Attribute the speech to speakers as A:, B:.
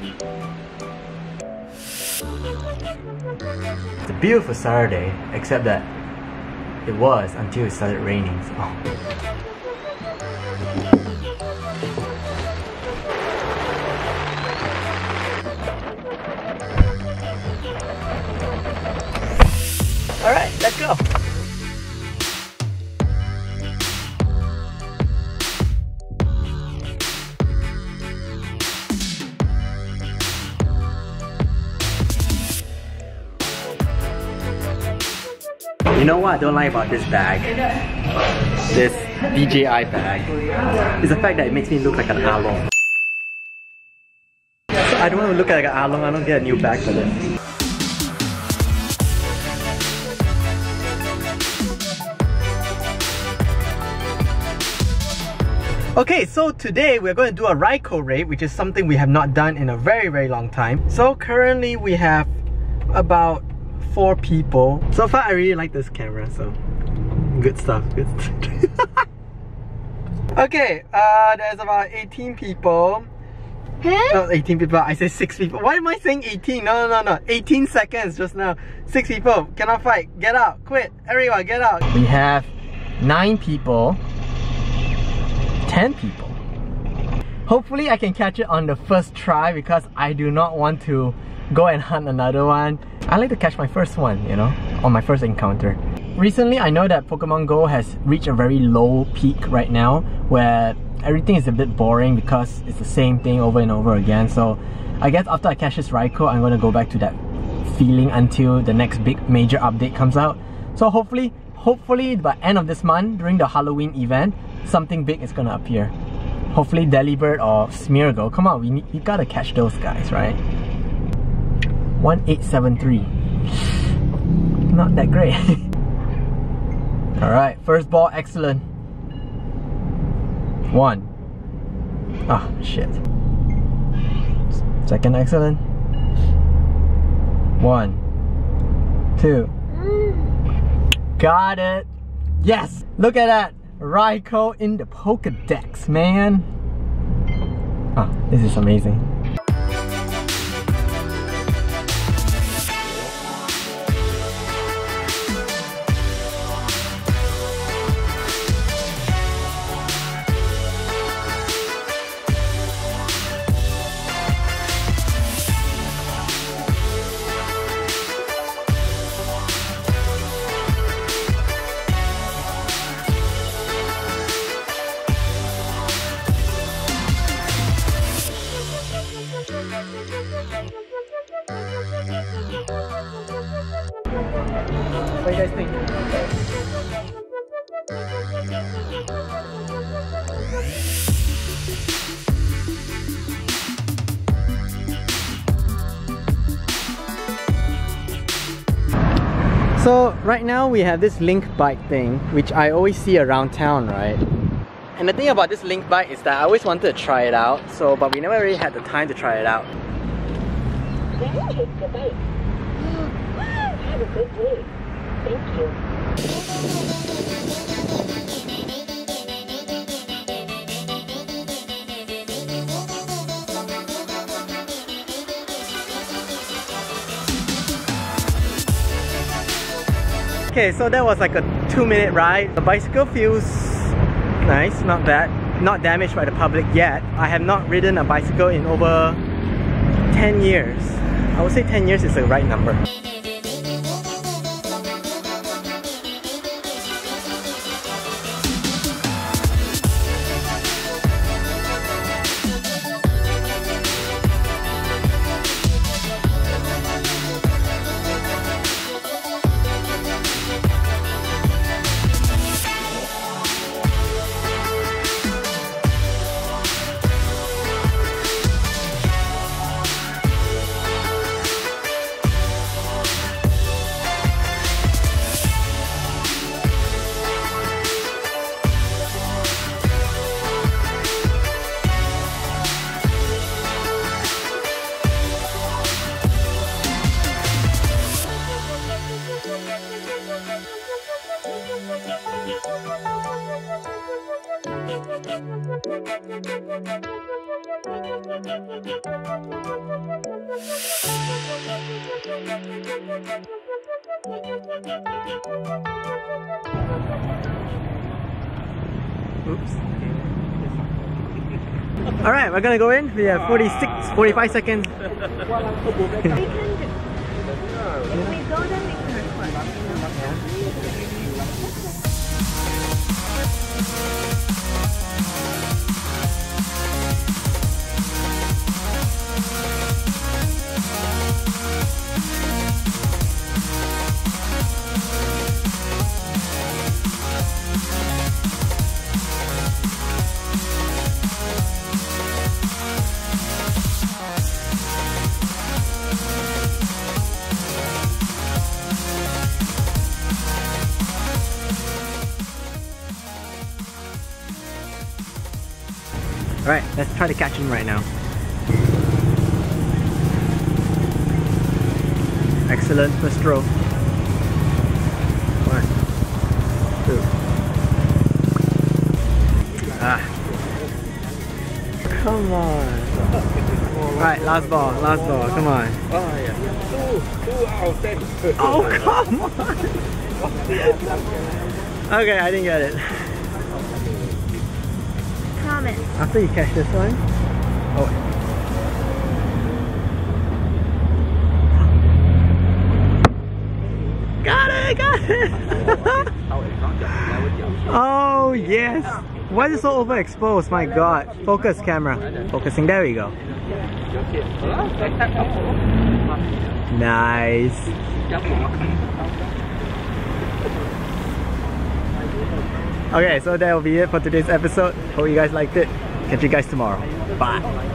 A: It's a beautiful Saturday, except that it was until it started raining. So. Know what I don't like about this bag? This DJI bag is the fact that it makes me look like an along. So I don't want to look like an along, I don't get a new bag for this. Okay, so today we're going to do a Raikou raid, which is something we have not done in a very, very long time. So currently we have about four people. So far I really like this camera, so good stuff, good stuff. okay, uh, there's about 18 people.
B: Huh?
A: Not 18 people, I say 6 people. Why am I saying 18? No, no, no, no. 18 seconds just now. 6 people, cannot fight. Get out, quit. Everyone, get out. We have 9 people. 10 people. Hopefully I can catch it on the first try because I do not want to go and hunt another one. I like to catch my first one, you know, on my first encounter. Recently, I know that Pokemon Go has reached a very low peak right now where everything is a bit boring because it's the same thing over and over again. So I guess after I catch this Raikou, I'm to go back to that feeling until the next big major update comes out. So hopefully, hopefully by end of this month during the Halloween event, something big is gonna appear. Hopefully Delibird or Smeargle. Come on, we need, we gotta catch those guys, right? 1873. Not that great. Alright, first ball, excellent. One. Ah, oh, shit. Second, excellent. One. Two. Got it. Yes! Look at that. Raikou in the Pokedex, man. Oh, this is amazing. What do you guys think? So right now we have this link bike thing which I always see around town right and the thing about this link bike is that I always wanted to try it out so but we never really had the time to try it out. Okay, so that was like a two minute ride. The bicycle feels nice, not bad. Not damaged by the public yet. I have not ridden a bicycle in over 10 years. I would say 10 years is the right number. All right, we're gonna go in. We have 46, 45 seconds. Alright, let's try to catch him right now. Excellent first throw. One, two. Ah. Come on. Right, last ball, last ball, come on.
C: Oh yeah. Two, two out.
A: Oh, come on! okay, I didn't get it.
B: Comment.
A: After you catch this one. Oh. Got it! Got it! oh yes! Why is it so overexposed? My god. Focus camera. Focusing. There we go. Nice. Okay, so that will be it for today's episode. Hope you guys liked it. Catch you guys tomorrow. Bye.